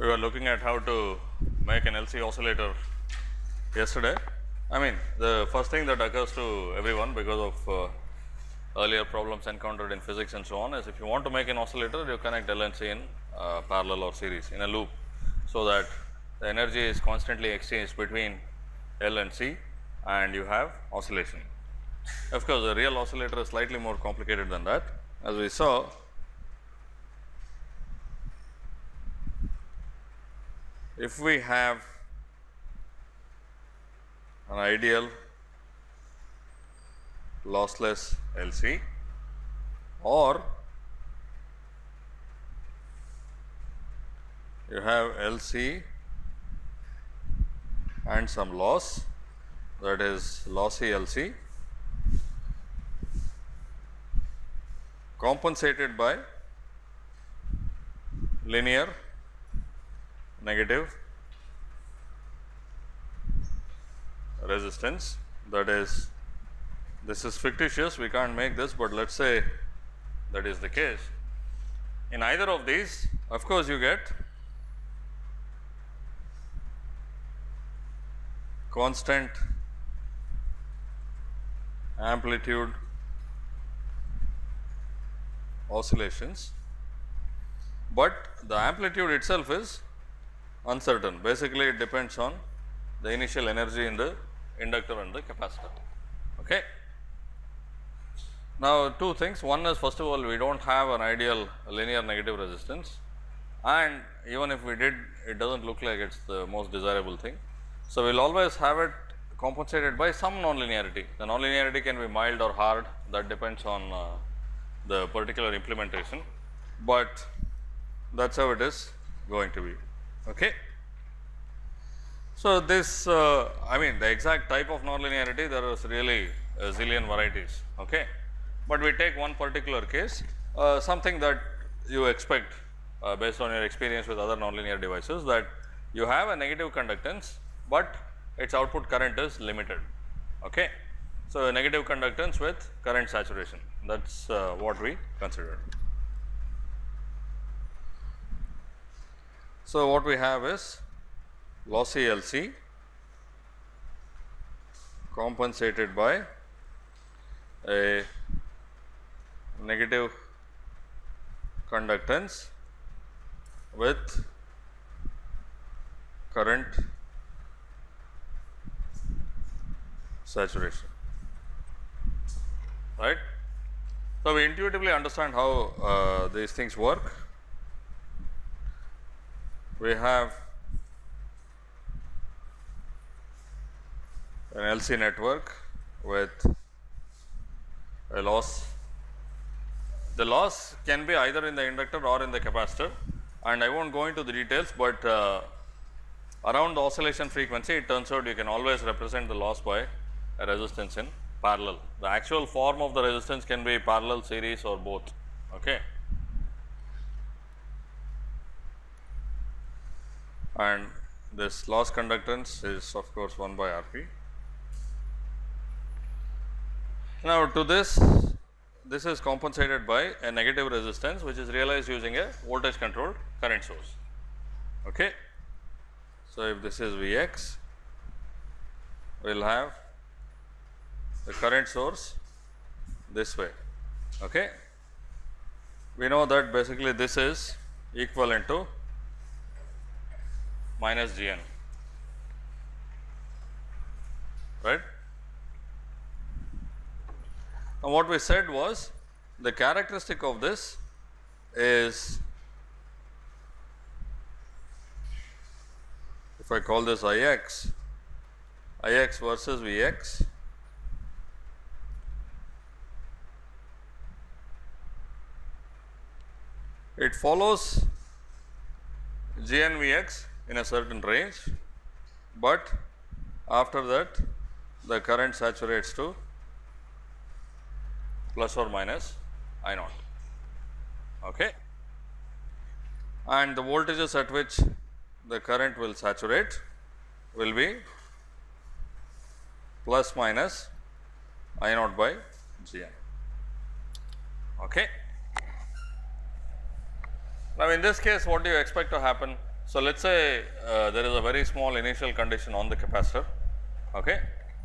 we were looking at how to make an LC oscillator yesterday. I mean, the first thing that occurs to everyone because of uh, earlier problems encountered in physics and so on is if you want to make an oscillator, you connect L and C in uh, parallel or series in a loop. So, that the energy is constantly exchanged between L and C and you have oscillation. Of course, the real oscillator is slightly more complicated than that. As we saw, if we have an ideal lossless LC or you have LC and some loss that is lossy LC compensated by linear negative. Resistance. That is this is fictitious we can't make this, but let us say that is the case. In either of these of course, you get constant amplitude oscillations, but the amplitude itself is uncertain. Basically, it depends on the initial energy in the inductor and the capacitor. Okay. Now, two things one is first of all we do not have an ideal linear negative resistance and even if we did it does not look like it is the most desirable thing. So, we will always have it compensated by some nonlinearity. The nonlinearity can be mild or hard that depends on uh, the particular implementation, but that is how it is going to be. Okay. So, this uh, I mean the exact type of nonlinearity there is really a zillion varieties. Okay. But we take one particular case uh, something that you expect uh, based on your experience with other nonlinear devices that you have a negative conductance, but its output current is limited. Okay. So, negative conductance with current saturation that is uh, what we considered. So, what we have is lossy LC compensated by a negative conductance with current saturation right. So, we intuitively understand how uh, these things work. We have an LC network with a loss. The loss can be either in the inductor or in the capacitor and I will not go into the details, but uh, around the oscillation frequency it turns out you can always represent the loss by a resistance in parallel. The actual form of the resistance can be parallel, series or both. Okay. And this loss conductance is of course 1 by R p. Now, to this, this is compensated by a negative resistance which is realized using a voltage controlled current source. Okay. So, if this is V x, we will have the current source this way. Okay. We know that basically this is equivalent to minus G n, right. Now, what we said was the characteristic of this is if I call this I x, I x versus V x it follows G n V x in a certain range, but after that the current saturates to plus or minus I naught. Okay. And the voltages at which the current will saturate will be plus minus I naught by G n. Okay. Now, in this case what do you expect to happen? So, let us say uh, there is a very small initial condition on the capacitor okay.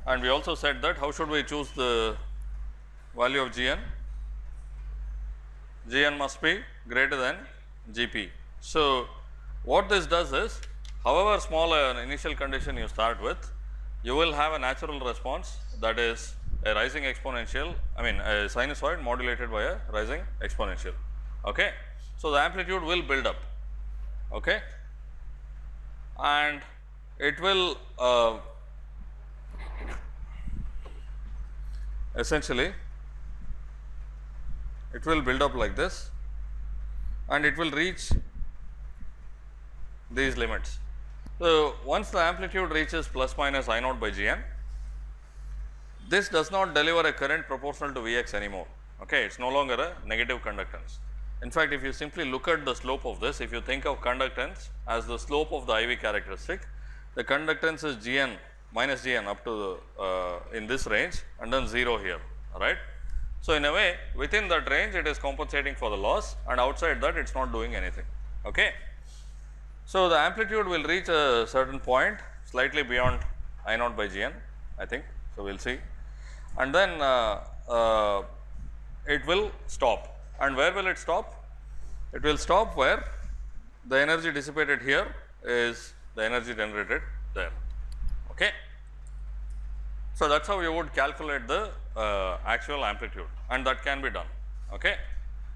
and we also said that how should we choose the value of Gn? Gn must be greater than Gp. So, what this does is however small an initial condition you start with, you will have a natural response that is a rising exponential I mean a sinusoid modulated by a rising exponential. Okay. So, the amplitude will build up okay. And it will uh, essentially it will build up like this and it will reach these limits. So, once the amplitude reaches plus minus I naught by G n, this does not deliver a current proportional to V x anymore, okay. it is no longer a negative conductance. In fact, if you simply look at the slope of this, if you think of conductance as the slope of the IV characteristic, the conductance is G n minus G n up to the, uh, in this range and then 0 here, right. So, in a way within that range it is compensating for the loss and outside that it is not doing anything. Okay. So, the amplitude will reach a certain point slightly beyond I naught by Gn I think. So, we will see and then uh, uh, it will stop and where will it stop? It will stop where the energy dissipated here is the energy generated there. Okay. So, that is how you would calculate the uh, actual amplitude and that can be done. Okay.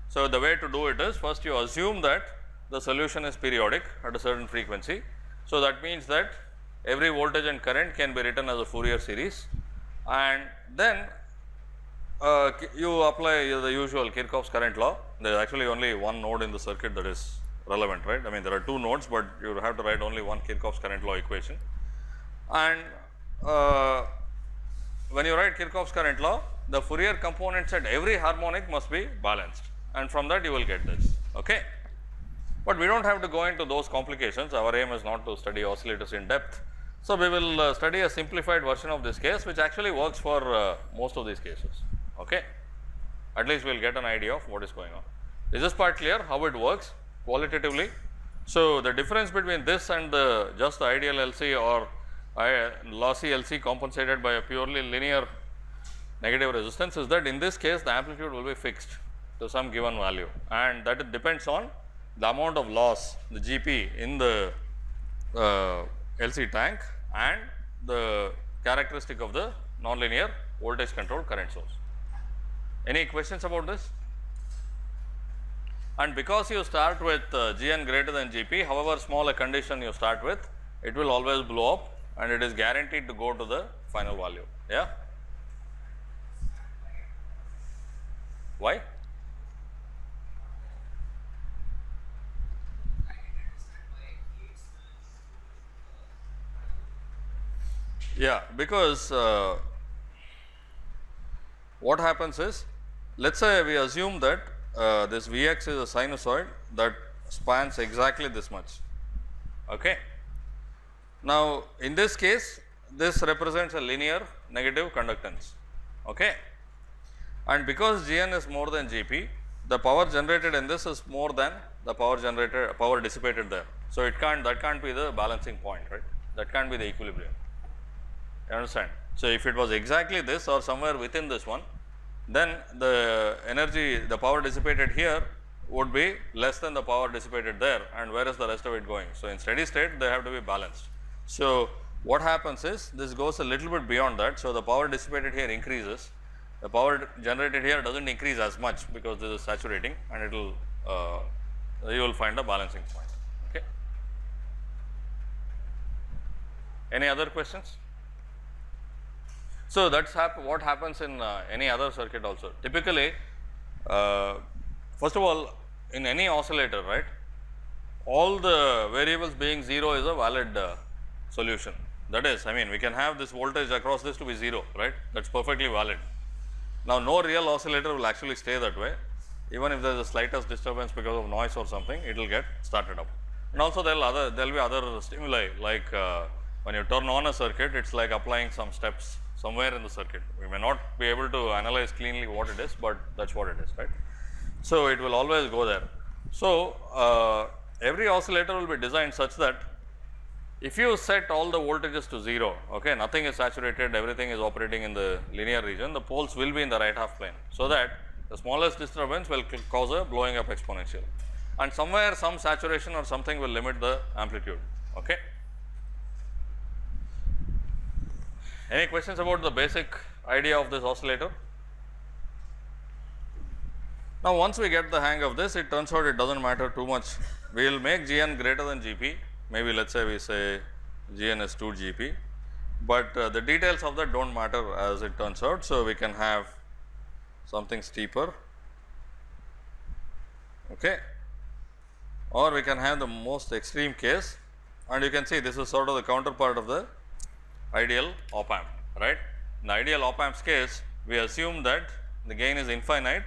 So, the way to do it is first you assume that the solution is periodic at a certain frequency. So, that means that every voltage and current can be written as a Fourier series and then uh, you apply the usual Kirchhoff's current law. There is actually only one node in the circuit that is relevant, right. I mean there are two nodes, but you have to write only one Kirchhoff's current law equation. And uh, when you write Kirchhoff's current law, the Fourier components at every harmonic must be balanced and from that you will get this. Okay. But we do not have to go into those complications, our aim is not to study oscillators in depth. So, we will uh, study a simplified version of this case which actually works for uh, most of these cases. Okay. At least we will get an idea of what is going on. Is this part clear how it works qualitatively? So, the difference between this and the just the ideal LC or uh, lossy LC compensated by a purely linear negative resistance is that in this case the amplitude will be fixed to some given value and that it depends on the amount of loss the GP in the uh, LC tank and the characteristic of the nonlinear voltage controlled current source. Any questions about this? And because you start with uh, Gn greater than Gp, however small a condition you start with, it will always blow up and it is guaranteed to go to the final value. Yeah. Why? Yeah, because uh, what happens is, let us say we assume that uh, this Vx is a sinusoid that spans exactly this much. Okay. Now, in this case, this represents a linear negative conductance. Okay. And because Gn is more than Gp, the power generated in this is more than the power generated, power dissipated there. So, it can't, that can't be the balancing point, right. That can't be the equilibrium. You understand? So, if it was exactly this or somewhere within this one, then the energy, the power dissipated here would be less than the power dissipated there and where is the rest of it going. So, in steady state they have to be balanced. So, what happens is this goes a little bit beyond that. So, the power dissipated here increases, the power generated here does not increase as much because this is saturating and it will uh, you will find a balancing point. Okay. Any other questions? So, that is hap what happens in uh, any other circuit also. Typically, uh, first of all in any oscillator right, all the variables being 0 is a valid uh, solution. That is I mean we can have this voltage across this to be 0 right that is perfectly valid. Now, no real oscillator will actually stay that way even if there is a slightest disturbance because of noise or something it will get started up. And also there will other there will be other stimuli like uh, when you turn on a circuit it is like applying some steps somewhere in the circuit. We may not be able to analyze cleanly what it is, but that is what it is right. So, it will always go there. So, uh, every oscillator will be designed such that if you set all the voltages to 0, okay, nothing is saturated, everything is operating in the linear region, the poles will be in the right half plane. So, that the smallest disturbance will cause a blowing up exponential and somewhere some saturation or something will limit the amplitude. Okay. Any questions about the basic idea of this oscillator? Now, once we get the hang of this, it turns out it does not matter too much. We will make G n greater than G p, maybe let us say we say G n is 2 G p, but uh, the details of that do not matter as it turns out. So, we can have something steeper okay. or we can have the most extreme case and you can see this is sort of the counterpart of the ideal op amp right. In the ideal op amp's case we assume that the gain is infinite,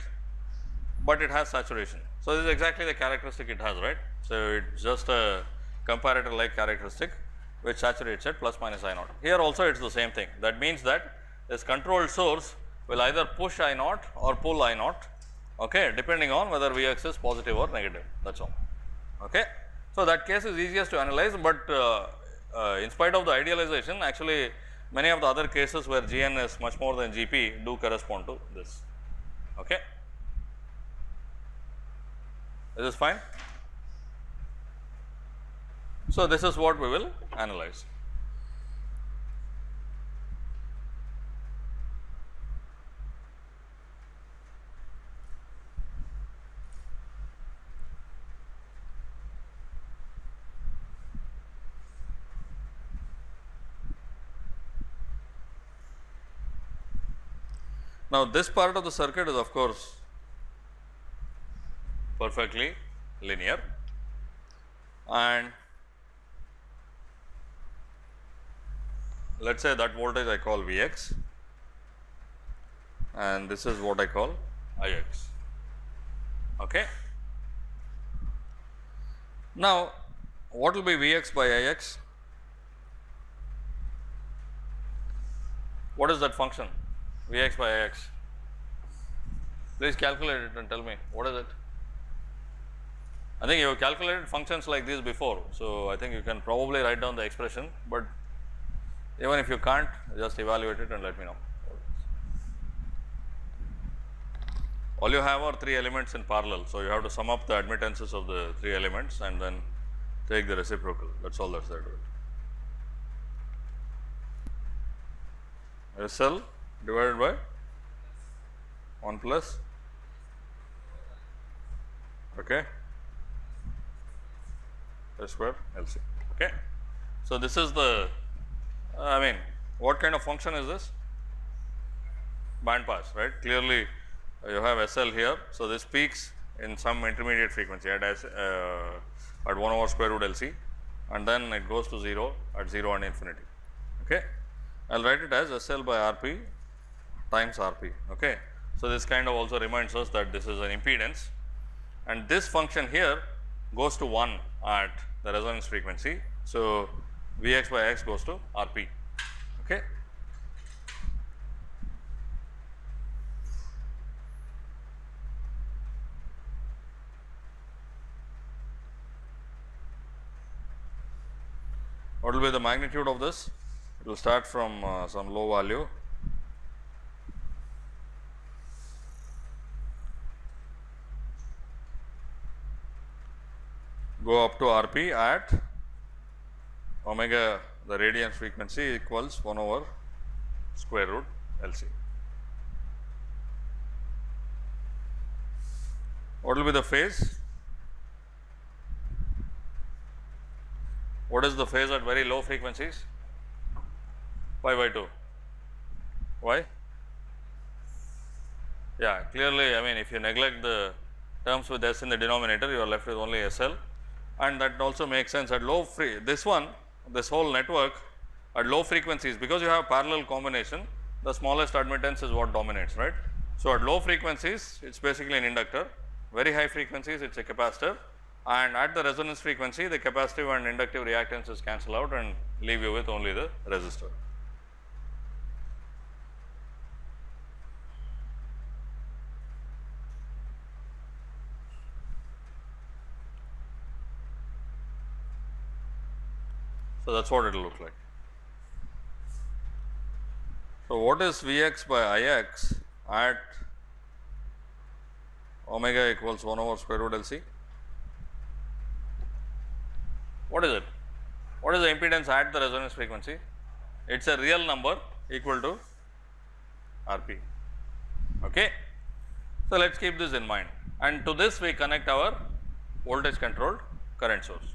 but it has saturation. So, this is exactly the characteristic it has right. So, it is just a comparator like characteristic which saturates at plus minus I naught. Here also it is the same thing that means that this controlled source will either push I naught or pull I naught okay, depending on whether Vx is positive or negative that is all. Okay. So, that case is easiest to analyze, but uh, uh, in spite of the idealization actually many of the other cases where Gn is much more than Gp do correspond to this. Okay. Is this fine? So, this is what we will analyze. Now, this part of the circuit is of course perfectly linear and let us say that voltage I call V x and this is what I call I x. Okay. Now, what will be V x by I x? What is that function? V x by x. Please calculate it and tell me what is it. I think you have calculated functions like this before. So, I think you can probably write down the expression, but even if you can't just evaluate it and let me know. All you have are three elements in parallel. So, you have to sum up the admittances of the three elements and then take the reciprocal that is all that is there to it. SL divided by 1 plus okay square LC okay. So, this is the I mean what kind of function is this band pass right clearly you have SL here. So, this peaks in some intermediate frequency at S, uh, at 1 over square root LC and then it goes to 0 at 0 and infinity okay. I will write it as SL by RP times Rp. Okay. So, this kind of also reminds us that this is an impedance and this function here goes to 1 at the resonance frequency. So, Vx by x goes to Rp. Okay. What will be the magnitude of this? It will start from uh, some low value go up to Rp at omega the radiance frequency equals 1 over square root Lc. What will be the phase? What is the phase at very low frequencies? Pi by 2. Why? Yeah, clearly, I mean, if you neglect the terms with S in the denominator, you are left with only SL and that also makes sense at low free this one this whole network at low frequencies because you have parallel combination the smallest admittance is what dominates right. So, at low frequencies it is basically an inductor very high frequencies it is a capacitor and at the resonance frequency the capacitive and inductive reactances cancel out and leave you with only the resistor. So, that is what it will look like. So, what is Vx by Ix at omega equals 1 over square root L c? What is it? What is the impedance at the resonance frequency? It is a real number equal to Rp. Okay. So, let us keep this in mind and to this we connect our voltage controlled current source.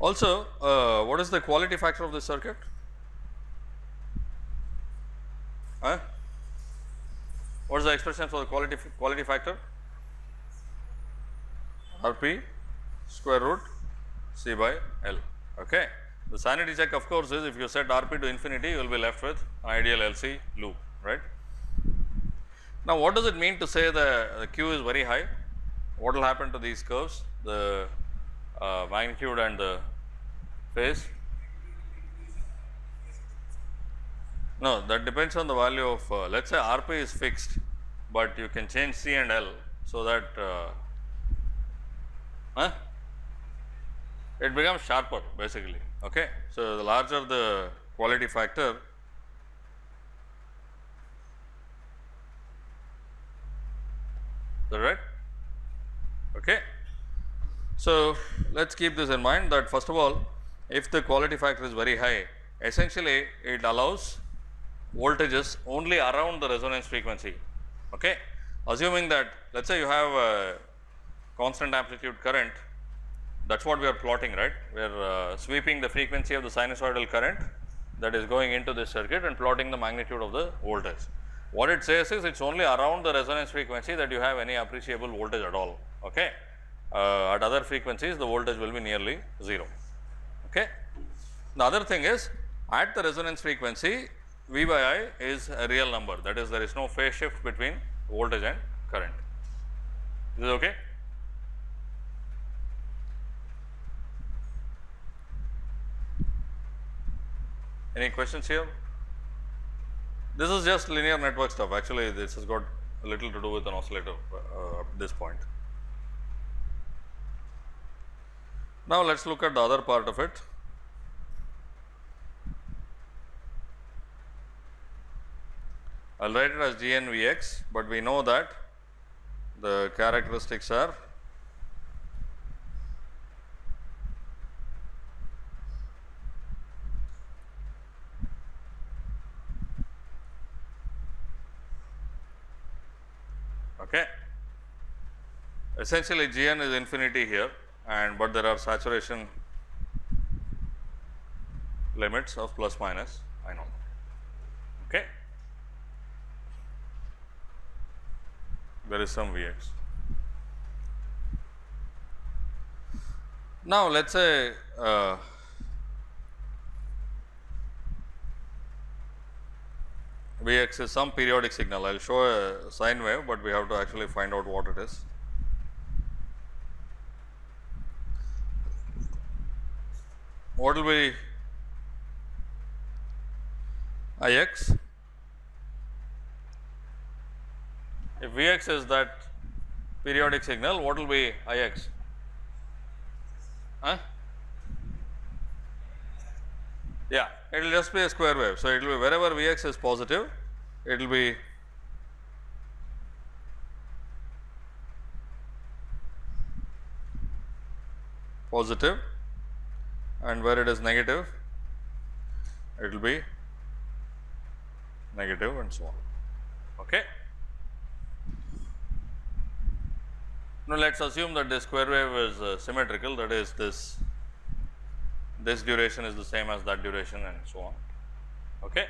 Also, uh, what is the quality factor of the circuit? Huh? What is the expression for the quality quality factor? Rp square root C by L. Okay. The sanity check of course is if you set Rp to infinity you will be left with ideal LC loop right. Now, what does it mean to say the, the Q is very high? What will happen to these curves? The uh, magnitude and the phase? No, that depends on the value of uh, let us say Rp is fixed, but you can change C and L so that uh, huh? it becomes sharper basically. Okay. So, the larger the quality factor, is that right? Okay. So, let us keep this in mind that first of all if the quality factor is very high essentially it allows voltages only around the resonance frequency. Okay. Assuming that let us say you have a constant amplitude current that is what we are plotting right. We are uh, sweeping the frequency of the sinusoidal current that is going into this circuit and plotting the magnitude of the voltage. What it says is it is only around the resonance frequency that you have any appreciable voltage at all. Okay. Uh, at other frequencies the voltage will be nearly 0. Okay. The other thing is at the resonance frequency V by I is a real number that is there is no phase shift between voltage and current. Is this okay? Any questions here? This is just linear network stuff actually this has got a little to do with an oscillator uh, at this point. Now, let us look at the other part of it. I will write it as GNVX, but we know that the characteristics are okay. Essentially Gn is infinity here and but there are saturation limits of plus minus I naught. Okay. There is some Vx. Now, let us say uh, Vx is some periodic signal. I will show a sine wave, but we have to actually find out what it is. What will be Ix? If Vx is that periodic signal, what will be Ix? Huh? Yeah, it will just be a square wave. So, it will be wherever Vx is positive, it will be positive and where it is negative, it will be negative and so on. Okay. Now, let us assume that this square wave is uh, symmetrical that is this this duration is the same as that duration and so on. Okay.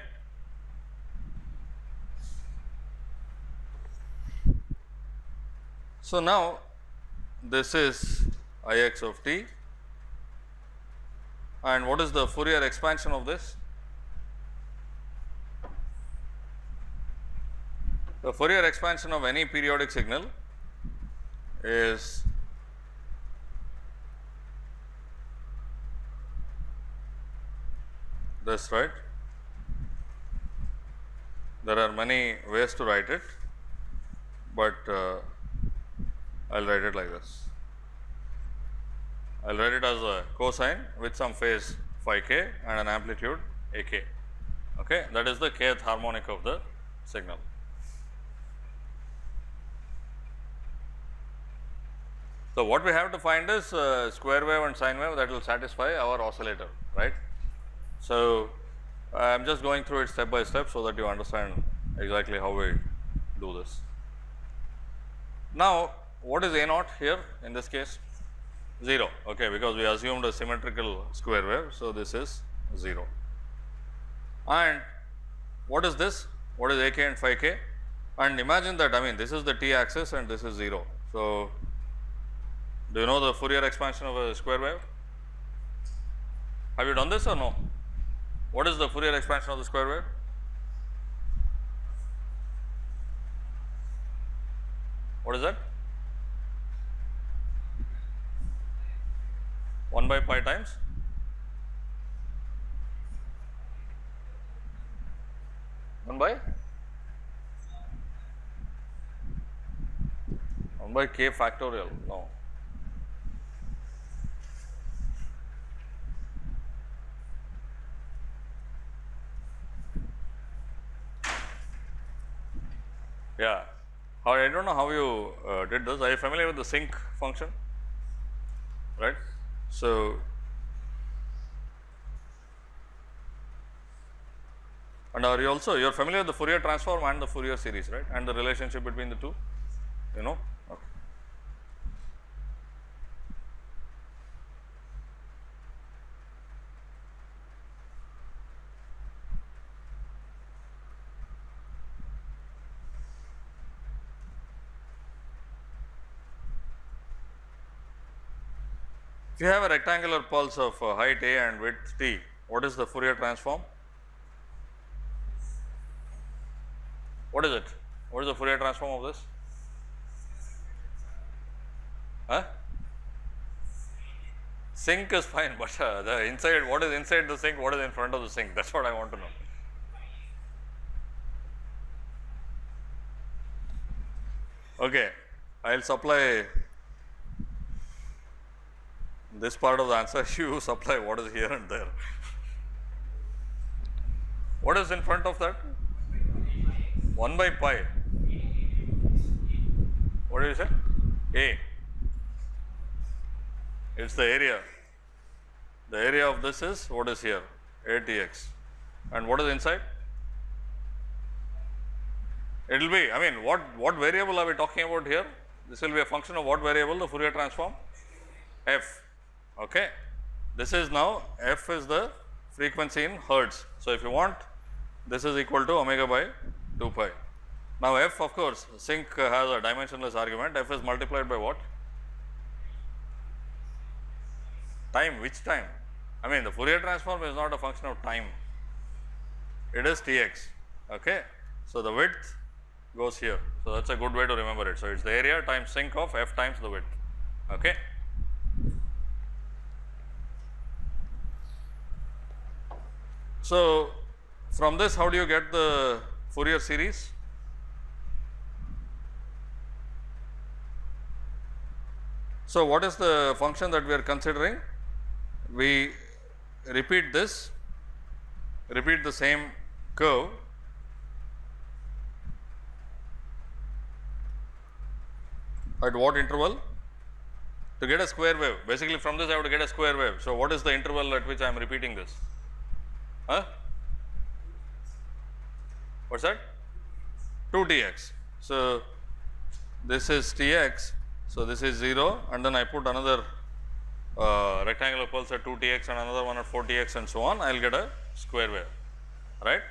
So, now this is I x of t and what is the Fourier expansion of this? The Fourier expansion of any periodic signal is this right. There are many ways to write it, but uh, I will write it like this. I will write it as a cosine with some phase phi k and an amplitude a k. Okay. That is the kth harmonic of the signal. So, what we have to find is uh, square wave and sine wave that will satisfy our oscillator, right. So, I am just going through it step by step, so that you understand exactly how we do this. Now, what is A naught here in this case? 0, okay, because we assumed a symmetrical square wave. So, this is 0 and what is this? What is A k and phi k? And imagine that I mean this is the t axis and this is 0. So, do you know the Fourier expansion of a square wave? Have you done this or no? What is the Fourier expansion of the square wave? What is that? 1 by pi times? One by one by k factorial. No. Yeah. How I don't know how you uh, did this. Are you familiar with the sinc function? Right. So, and are you also you are familiar with the Fourier transform and the Fourier series, right? And the relationship between the two, you know. If you have a rectangular pulse of uh, height a and width t, what is the Fourier transform? What is it? What is the Fourier transform of this? Huh? Sinc is fine, but uh, the inside, what is inside the sinc, what is in front of the sinc? That is what I want to know. Okay, I will supply this part of the answer, you supply what is here and there. What is in front of that? 1 by pi. What did you say? A. It is the area. The area of this is what is here? ATX. And what is inside? It will be, I mean, what, what variable are we talking about here? This will be a function of what variable? The Fourier transform? F. Okay. This is now f is the frequency in hertz. So, if you want this is equal to omega by 2 pi. Now, f of course, sinc has a dimensionless argument f is multiplied by what? Time which time? I mean the Fourier transform is not a function of time, it is T x. Okay. So, the width goes here. So, that is a good way to remember it. So, it is the area times sinc of f times the width. Okay. So, from this how do you get the Fourier series? So, what is the function that we are considering? We repeat this, repeat the same curve at what interval? To get a square wave, basically from this I have to get a square wave. So, what is the interval at which I am repeating this? Huh? What's that? 2 Tx. So, this is Tx. So, this is 0 and then I put another uh, rectangular pulse at 2 Tx and another one at 4 Tx and so on, I will get a square wave, right.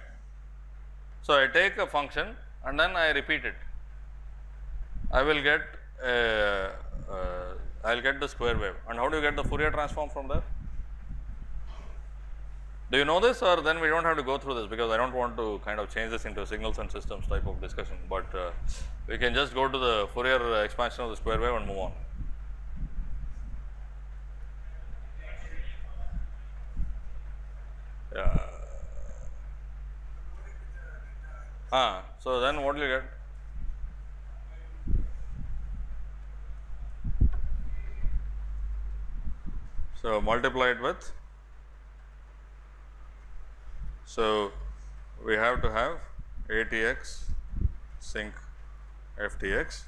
So, I take a function and then I repeat it. I will get a, uh, I will get the square wave and how do you get the Fourier transform from there? Do you know this or then we do not have to go through this because I do not want to kind of change this into signals and systems type of discussion, but uh, we can just go to the Fourier expansion of the square wave and move on. Yeah. Ah, so then what do you get? So multiply it with so, we have to have ATX sinc FTX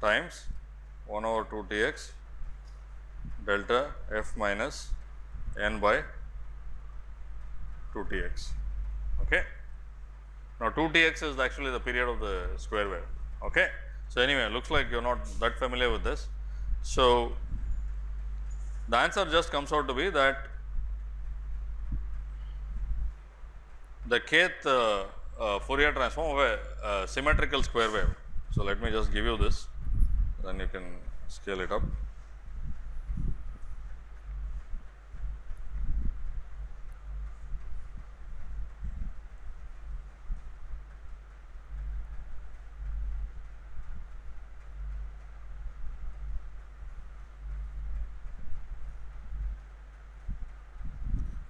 times 1 over 2 Tx delta f minus n by 2 Tx. Okay. Now, 2 Tx is actually the period of the square wave. Okay. So, anyway looks like you are not that familiar with this. So, the answer just comes out to be that the kth uh, uh, Fourier transform of a uh, symmetrical square wave. So, let me just give you this then you can scale it up.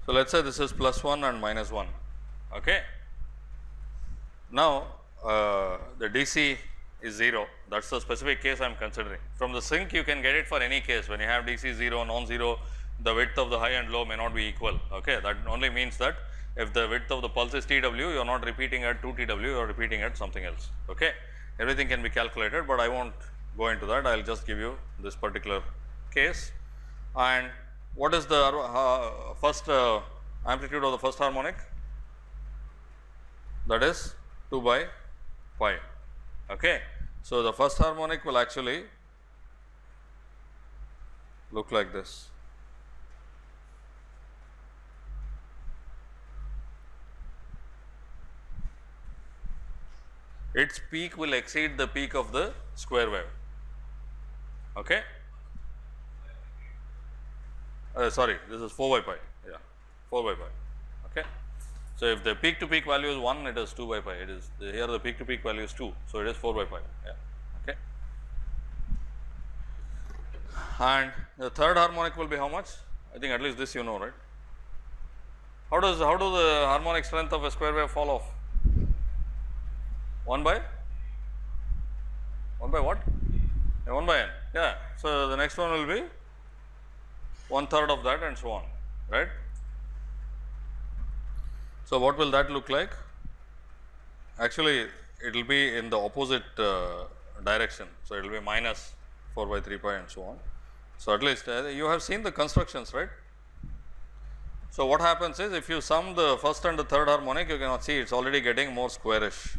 So, let us say this is plus 1 and minus 1. Okay. Now, uh, the DC is 0 that is the specific case I am considering. From the sinc you can get it for any case when you have DC 0 non-zero the width of the high and low may not be equal. Okay. That only means that if the width of the pulse is T w you are not repeating at 2 T w you are repeating at something else. Okay. Everything can be calculated, but I will not go into that I will just give you this particular case and what is the uh, first uh, amplitude of the first harmonic? That is 2 by pi. Okay. So, the first harmonic will actually look like this. Its peak will exceed the peak of the square wave. Okay. Uh, sorry, this is 4 by pi, yeah, 4 by pi. So, if the peak to peak value is 1, it is 2 by pi, it is here the peak to peak value is 2. So, it is 4 by pi, yeah, okay. And the third harmonic will be how much? I think at least this you know, right. How does, how do the harmonic strength of a square wave fall off? 1 by 1 by what? Yeah, 1 by n, yeah. So, the next one will be one third of that and so on, right. So, what will that look like? Actually, it will be in the opposite uh, direction. So, it will be minus 4 by 3 pi and so on. So, at least uh, you have seen the constructions, right. So, what happens is if you sum the first and the third harmonic, you cannot see it is already getting more squarish.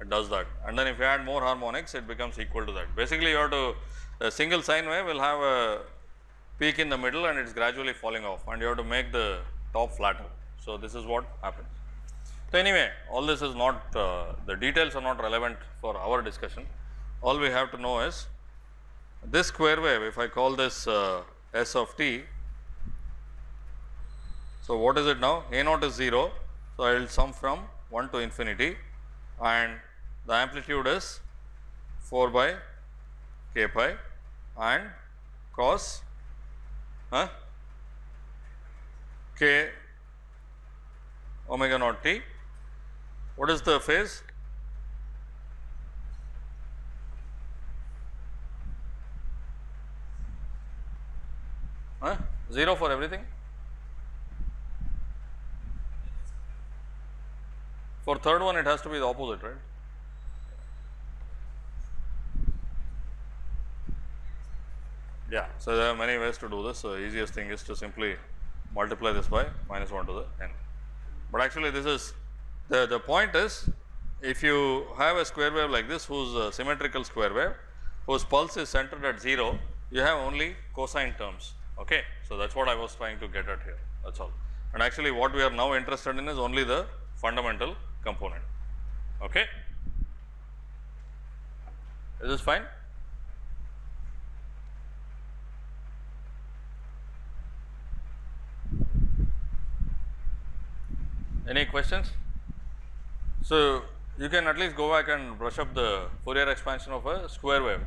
It does that. And then if you add more harmonics, it becomes equal to that. Basically, you have to, a single sine wave will have a peak in the middle and it is gradually falling off and you have to make the top flatter. So, this is what happens. So, anyway all this is not uh, the details are not relevant for our discussion. All we have to know is this square wave if I call this uh, S of t. So, what is it now? A naught is 0. So, I will sum from 1 to infinity and the amplitude is 4 by k pi and cos huh, k omega naught t. What is the phase? Huh? 0 for everything? For third one it has to be the opposite, right? Yeah, so there are many ways to do this. So, easiest thing is to simply multiply this by minus 1 to the n. But actually this is the, the point is if you have a square wave like this whose uh, symmetrical square wave whose pulse is centered at 0, you have only cosine terms. Okay. So, that is what I was trying to get at here that is all. And actually what we are now interested in is only the fundamental component. Okay. Is this fine? Any questions? So, you can at least go back and brush up the Fourier expansion of a square wave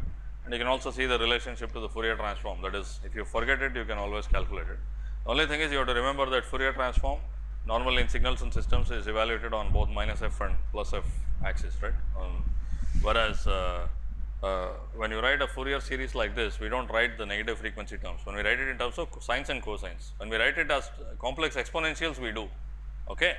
and you can also see the relationship to the Fourier transform that is if you forget it you can always calculate it. The only thing is you have to remember that Fourier transform normally in signals and systems is evaluated on both minus f and plus f axis right. Um, whereas, uh, uh, when you write a Fourier series like this, we don't write the negative frequency terms. When we write it in terms of sines and cosines, when we write it as complex exponentials, we do. Okay.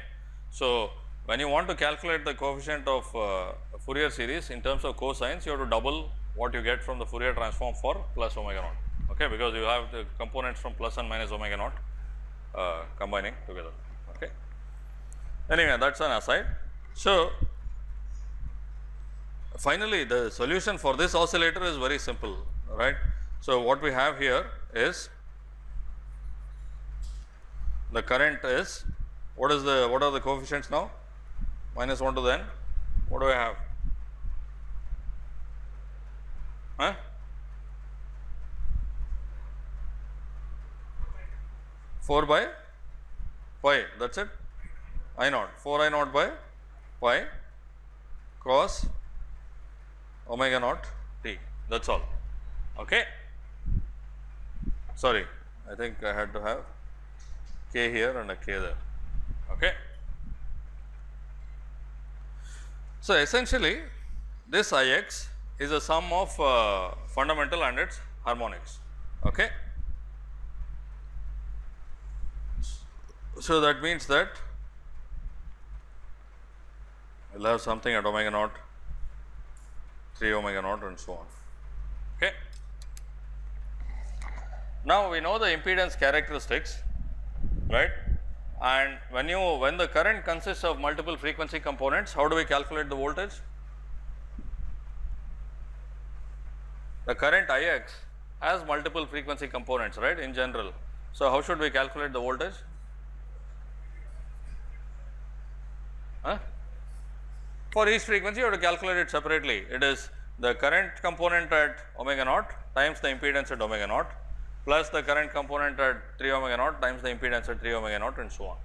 So, when you want to calculate the coefficient of uh, Fourier series in terms of cosines, you have to double what you get from the Fourier transform for plus omega naught. Okay, because you have the components from plus and minus omega naught uh, combining together. Okay. Anyway, that's an aside. So, finally, the solution for this oscillator is very simple, right. So, what we have here is the current is what is the what are the coefficients now? Minus 1 to the n what do I have? Huh? Four by pi that is it. I naught. 4 I naught by pi cos omega naught t. That is all. Okay. Sorry. I think I had to have k here and a k there okay. So, essentially this I x is a sum of uh, fundamental and its harmonics okay. So, that means that we will have something at omega naught 3 omega naught and so on okay. Now, we know the impedance characteristics right and when you when the current consists of multiple frequency components how do we calculate the voltage? The current I x has multiple frequency components right in general. So, how should we calculate the voltage? Huh? For each frequency you have to calculate it separately it is the current component at omega naught times the impedance at omega naught plus the current component at 3 omega naught times the impedance at 3 omega naught and so on.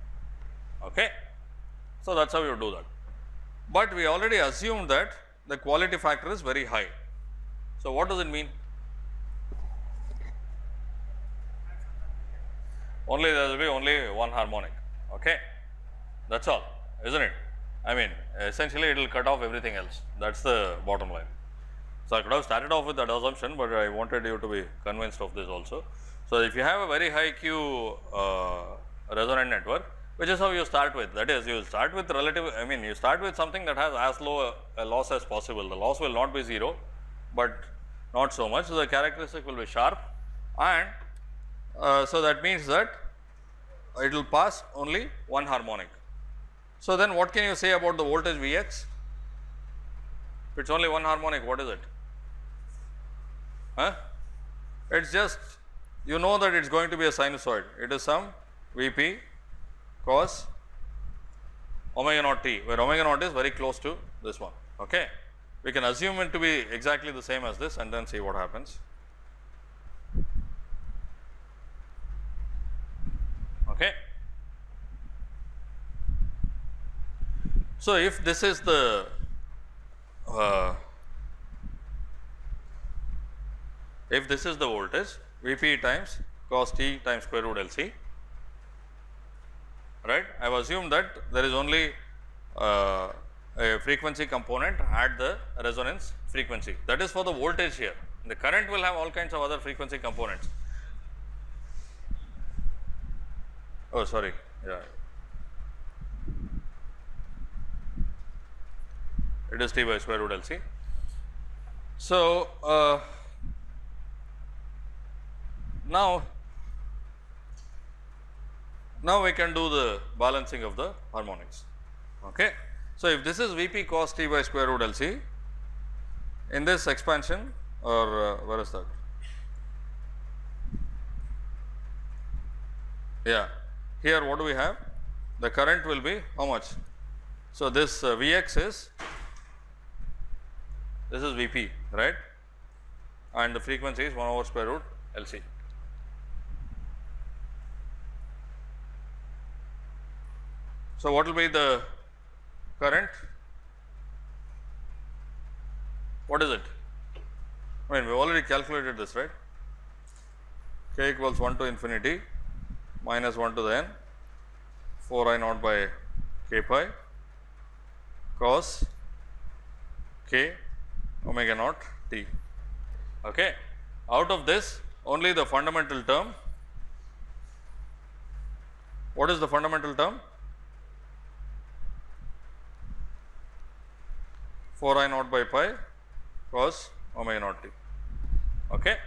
Okay. So, that is how you do that. But we already assumed that the quality factor is very high. So, what does it mean? Only there will be only one harmonic, okay. that is all is not it. I mean essentially it will cut off everything else that is the bottom line. So, I could have started off with that assumption, but I wanted you to be convinced of this also. So, if you have a very high Q uh, resonant network, which is how you start with that is you start with relative I mean you start with something that has as low a, a loss as possible the loss will not be 0, but not so much. So, the characteristic will be sharp and uh, so that means that it will pass only one harmonic. So, then what can you say about the voltage V x? If it is only one harmonic what is it? Huh? It is just you know that it is going to be a sinusoid it is some V p cos omega naught t where omega naught is very close to this one. Okay. We can assume it to be exactly the same as this and then see what happens. Okay. So, if this is the uh, if this is the voltage V p times cos t times square root L C right. I have assumed that there is only uh, a frequency component at the resonance frequency that is for the voltage here. The current will have all kinds of other frequency components. Oh sorry, yeah. It is t by square root L C. So, uh, now now we can do the balancing of the harmonics. Okay. So, if this is V p cos t by square root L C, in this expansion or uh, where is that? Yeah, here what do we have? The current will be how much? So, this uh, V x is this is V p right and the frequency is 1 over square root L So, what will be the current? What is it? I mean, we have already calculated this, right? k equals 1 to infinity minus 1 to the n 4 i naught by k pi cos k omega naught t. Okay. Out of this only the fundamental term. What is the fundamental term? 4 i naught by pi cos omega naught t. Okay.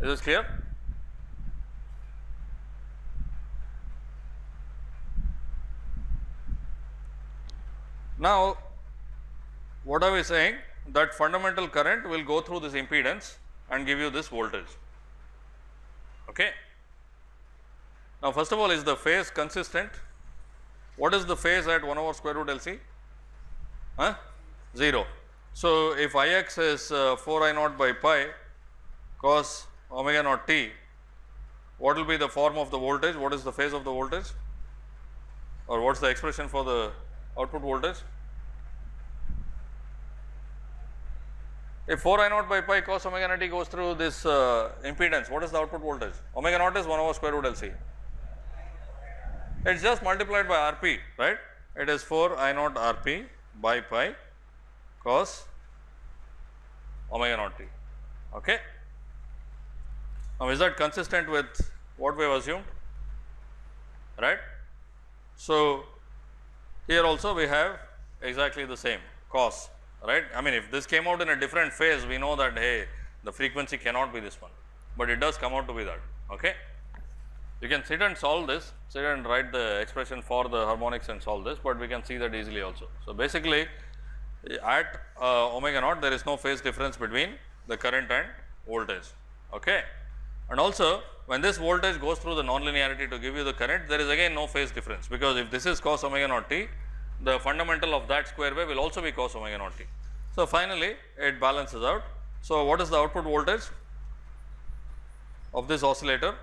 Is this clear? Now, what are we saying? That fundamental current will go through this impedance and give you this voltage. Okay. Now, first of all, is the phase consistent? What is the phase at 1 over square root L C? Huh? 0. So, if I x is uh, 4 I naught by pi cos omega naught t, what will be the form of the voltage? What is the phase of the voltage? Or what is the expression for the output voltage? If 4 I naught by pi cos omega naught t goes through this uh, impedance, what is the output voltage? Omega naught is 1 over square root L C. It is just multiplied by R p, right? It is 4 I naught R p by pi cos omega naught t. Okay. Now, is that consistent with what we have assumed? Right. So, here also we have exactly the same cos, right. I mean, if this came out in a different phase, we know that hey, the frequency cannot be this one, but it does come out to be that. Okay. You can sit and solve this, sit and write the expression for the harmonics and solve this, but we can see that easily also. So, basically at uh, omega naught there is no phase difference between the current and voltage. Okay. And also when this voltage goes through the nonlinearity to give you the current there is again no phase difference because if this is cos omega naught t the fundamental of that square wave will also be cos omega naught t. So, finally, it balances out. So, what is the output voltage of this oscillator?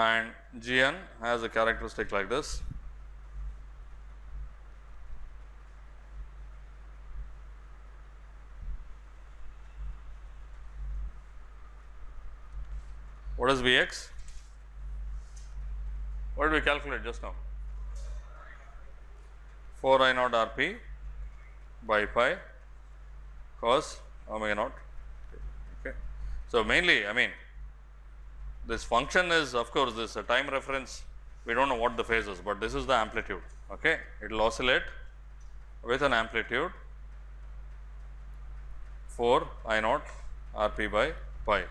And Gn has a characteristic like this. What is Vx? What did we calculate just now? 4 I naught Rp by pi cos omega naught. Okay. So, mainly I mean this function is of course, this a time reference we do not know what the phase is, but this is the amplitude. Okay. It will oscillate with an amplitude 4 I naught R p by pi.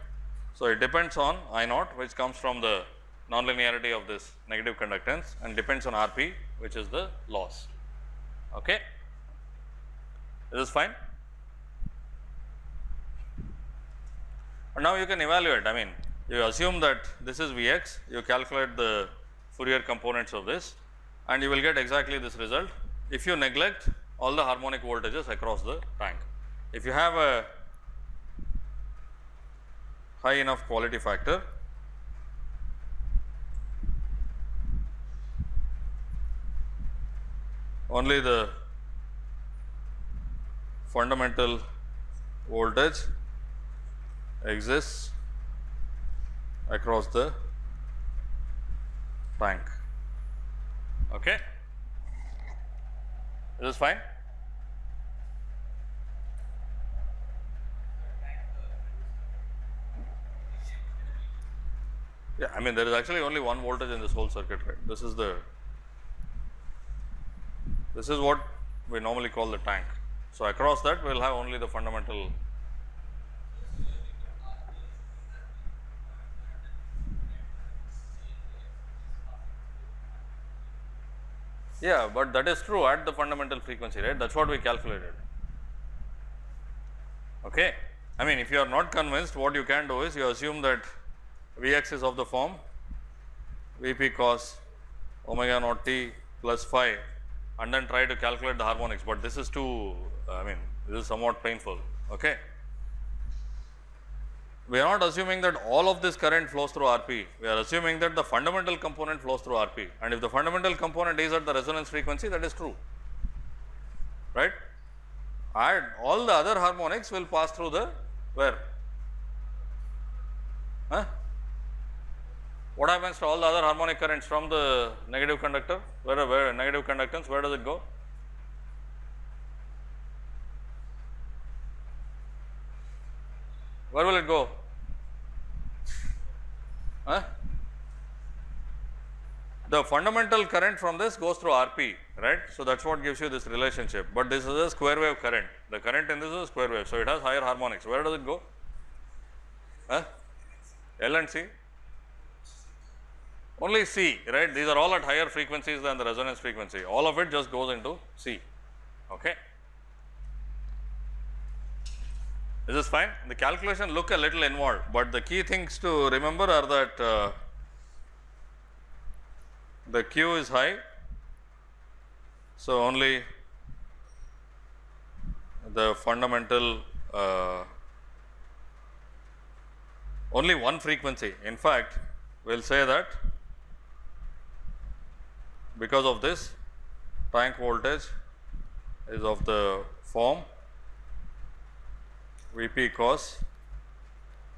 So, it depends on I naught which comes from the nonlinearity of this negative conductance and depends on R p which is the loss. Okay. Is this fine? And now you can evaluate I mean you assume that this is V x, you calculate the Fourier components of this and you will get exactly this result if you neglect all the harmonic voltages across the tank. If you have a high enough quality factor, only the fundamental voltage exists across the tank. Okay. Is this fine? Yeah, I mean there is actually only one voltage in this whole circuit, right? This is the this is what we normally call the tank. So, across that we will have only the fundamental Yeah, but that is true at the fundamental frequency, right? That is what we calculated. Okay. I mean, if you are not convinced, what you can do is you assume that V x is of the form V p cos omega naught t plus phi and then try to calculate the harmonics, but this is too, I mean, this is somewhat painful. Okay. We are not assuming that all of this current flows through RP. We are assuming that the fundamental component flows through RP and if the fundamental component is at the resonance frequency that is true, right. And all the other harmonics will pass through the where? Huh? What happens to all the other harmonic currents from the negative conductor? Where, where negative conductance, where does it go? Where will it go? Huh? The fundamental current from this goes through RP, right. So, that is what gives you this relationship, but this is a square wave current. The current in this is a square wave. So, it has higher harmonics. Where does it go? Huh? L and C? Only C, right. These are all at higher frequencies than the resonance frequency. All of it just goes into C. Okay. Is this fine? The calculation look a little involved, but the key things to remember are that uh, the Q is high. So, only the fundamental uh, only one frequency. In fact, we will say that because of this tank voltage is of the form V p cos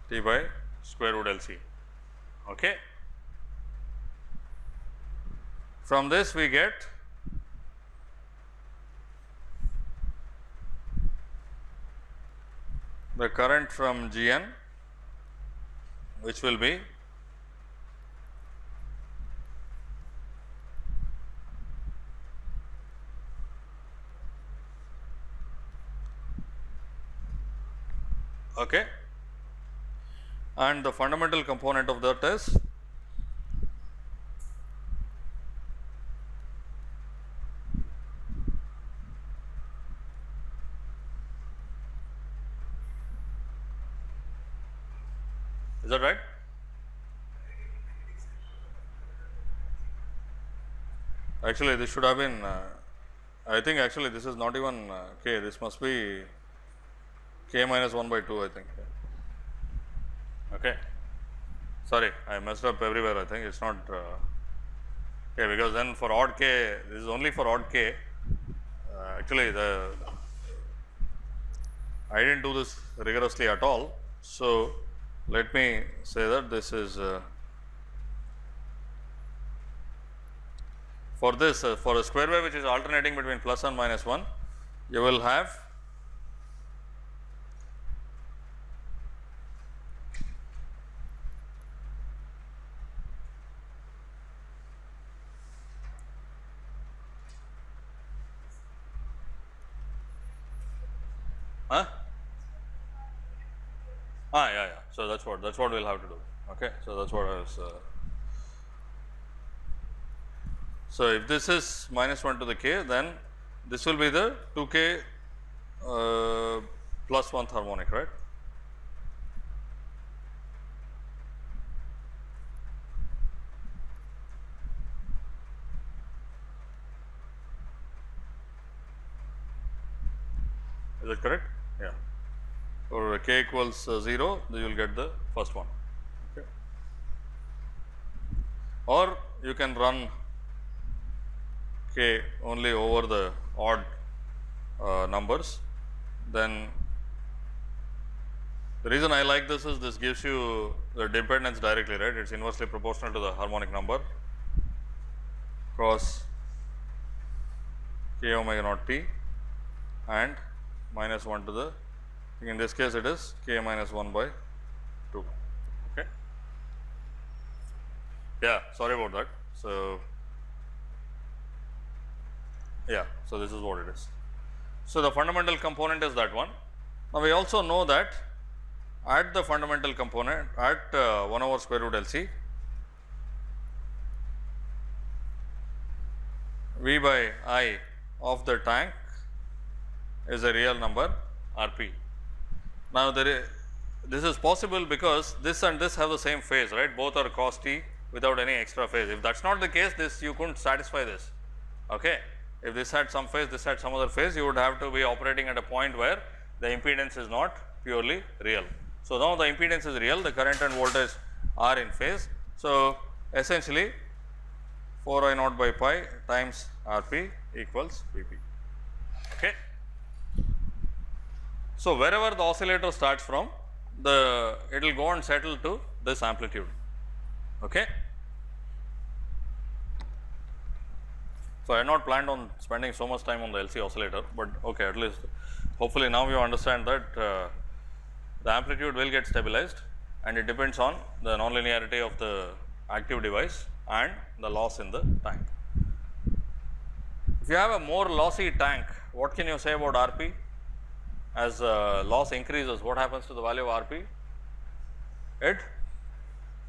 t by square root L C. Okay. From this we get the current from G n which will be okay. And the fundamental component of that is? Is that right? Actually this should have been uh, I think actually this is not even uh, k this must be k minus 1 by 2 I think. Okay. Sorry, I messed up everywhere I think it is not uh, k because then for odd k this is only for odd k uh, actually the I did not do this rigorously at all. So, let me say that this is uh, for this uh, for a square wave which is alternating between plus and minus 1 you will have Huh? Ah, yeah, yeah. So that's what that's what we'll have to do. Okay. So that's what I was. Uh, so if this is minus 1 to the k, then this will be the 2 k uh, plus 1th harmonic, right? Is that correct? For k equals uh, 0, you will get the first one. Okay. Or you can run k only over the odd uh, numbers, then the reason I like this is this gives you the dependence directly, right? It is inversely proportional to the harmonic number cos k omega naught t and minus 1 to the in this case it is k minus 1 by 2 okay. Yeah sorry about that. So yeah so this is what it is. So the fundamental component is that one. Now we also know that at the fundamental component at uh, 1 over square root LC V by I of the tank is a real number R p. Now, there is this is possible because this and this have the same phase right both are cos t without any extra phase. If that is not the case this you could not satisfy this. Okay. If this had some phase this had some other phase you would have to be operating at a point where the impedance is not purely real. So, now the impedance is real, the current and voltage are in phase. So, essentially 4 I naught by pi times R p equals V p. Okay. So, wherever the oscillator starts from, the it will go and settle to this amplitude. Okay. So, I had not planned on spending so much time on the LC oscillator, but okay at least hopefully now you understand that uh, the amplitude will get stabilized and it depends on the nonlinearity of the active device and the loss in the tank. If you have a more lossy tank, what can you say about RP? As uh, loss increases, what happens to the value of RP? It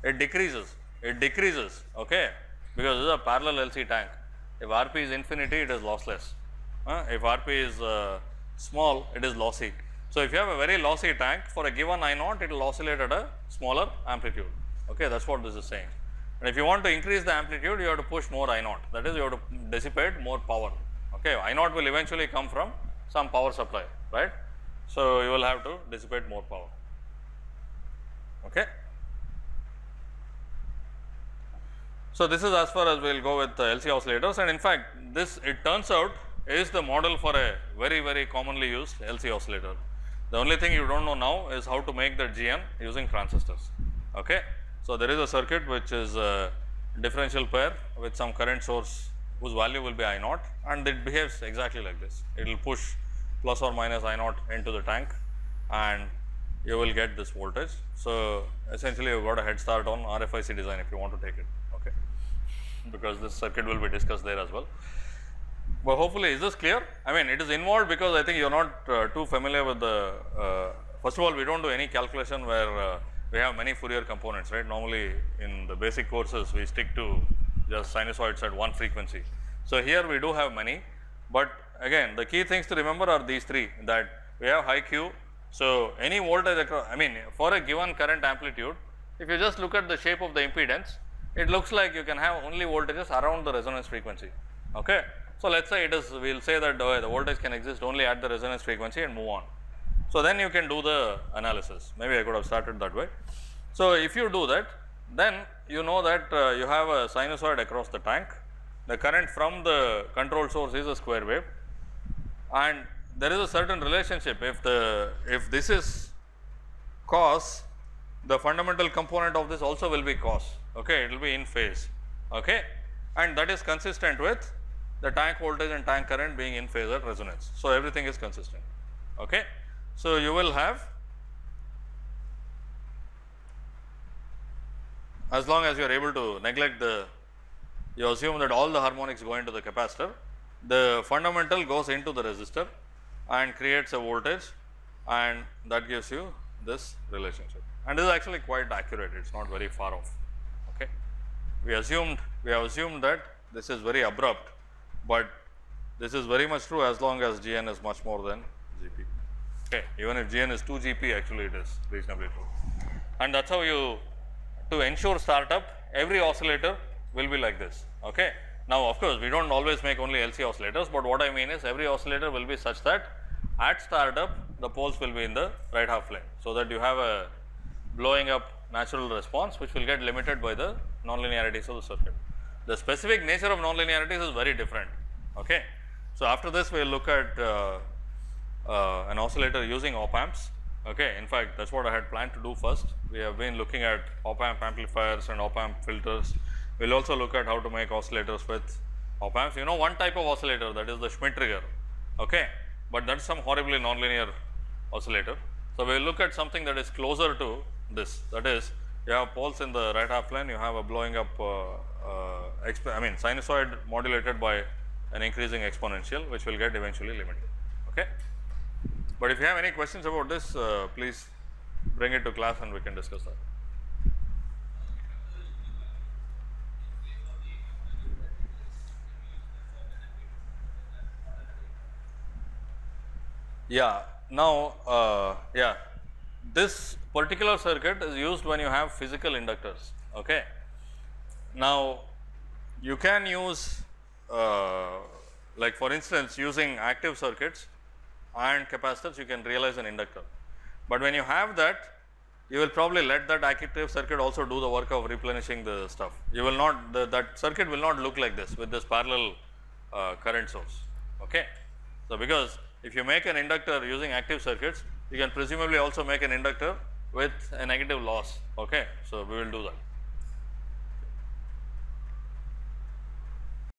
it decreases, it decreases, okay, because this is a parallel LC tank. If RP is infinity, it is lossless. Uh, if RP is uh, small, it is lossy. So, if you have a very lossy tank for a given I naught, it will oscillate at a smaller amplitude. Okay, that is what this is saying. And if you want to increase the amplitude, you have to push more I naught. That is, you have to dissipate more power. Okay, I naught will eventually come from some power supply, right? So, you will have to dissipate more power. Okay. So, this is as far as we will go with LC oscillators and in fact, this it turns out is the model for a very very commonly used LC oscillator. The only thing you do not know now is how to make the GN using transistors. Okay. So, there is a circuit which is a differential pair with some current source whose value will be I naught and it behaves exactly like this. It will push plus or minus I naught into the tank and you will get this voltage. So, essentially you have got a head start on RFIC design if you want to take it okay, because this circuit will be discussed there as well. But hopefully is this clear? I mean it is involved because I think you are not uh, too familiar with the uh, first of all we do not do any calculation where uh, we have many Fourier components right. Normally in the basic courses we stick to just sinusoids at one frequency. So, here we do have many, but again the key things to remember are these three that we have high Q. So, any voltage across I mean for a given current amplitude if you just look at the shape of the impedance it looks like you can have only voltages around the resonance frequency. Okay. So, let us say it is we will say that the voltage can exist only at the resonance frequency and move on. So, then you can do the analysis maybe I could have started that way. So, if you do that then you know that uh, you have a sinusoid across the tank the current from the control source is a square wave and there is a certain relationship if the if this is cos the fundamental component of this also will be cos okay it will be in phase okay and that is consistent with the tank voltage and tank current being in phase at resonance. So, everything is consistent. Okay. So, you will have as long as you are able to neglect the you assume that all the harmonics go into the capacitor, the fundamental goes into the resistor and creates a voltage and that gives you this relationship and this is actually quite accurate it is not very far off. Okay. We assumed we have assumed that this is very abrupt, but this is very much true as long as Gn is much more than Gp. Okay. Even if Gn is 2 Gp actually it is reasonably true and that is how you to ensure startup every oscillator will be like this. Okay. Now, of course, we do not always make only LC oscillators, but what I mean is every oscillator will be such that at startup the poles will be in the right half plane. So, that you have a blowing up natural response which will get limited by the nonlinearities of the circuit. The specific nature of nonlinearities is very different. Okay. So, after this we will look at uh, uh, an oscillator using op amps Okay. In fact, that is what I had planned to do first. We have been looking at op amp amplifiers and op amp filters. We will also look at how to make oscillators with op amps. You know one type of oscillator that is the Schmitt trigger, okay. but that is some horribly nonlinear oscillator. So, we will look at something that is closer to this that is you have poles in the right half plane, you have a blowing up uh, uh, I mean sinusoid modulated by an increasing exponential which will get eventually limited. Okay. But if you have any questions about this, uh, please bring it to class and we can discuss that. Yeah, now, uh, yeah, this particular circuit is used when you have physical inductors. Okay. Now, you can use uh, like for instance using active circuits and capacitors you can realize an inductor. But when you have that you will probably let that active circuit also do the work of replenishing the stuff. You will not, the, that circuit will not look like this with this parallel uh, current source. Okay. So, because if you make an inductor using active circuits, you can presumably also make an inductor with a negative loss. Okay. So, we will do that.